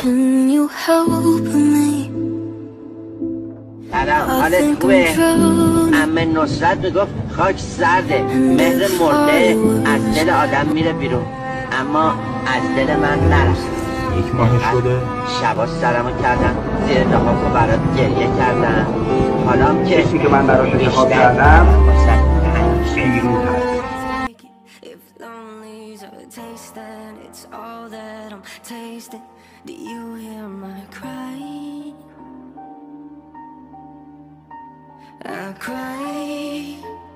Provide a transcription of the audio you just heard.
Can you help me? سلام I حالت خوبه. امه نصرت می‌گفت خاک سرده مهر مرده از دل آدم میره بیرون. اما از دل من نرفت. یک ماه شده. شبا سرمو کردم زیر لحاف و برات گریه کردم حالا که کسی که من براش انتخاب کردم. A taste, then it's all that I'm tasting. Do you hear my cry? I cry.